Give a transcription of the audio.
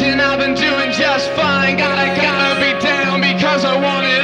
and I've been doing just fine. Gotta, gotta be down because I want it.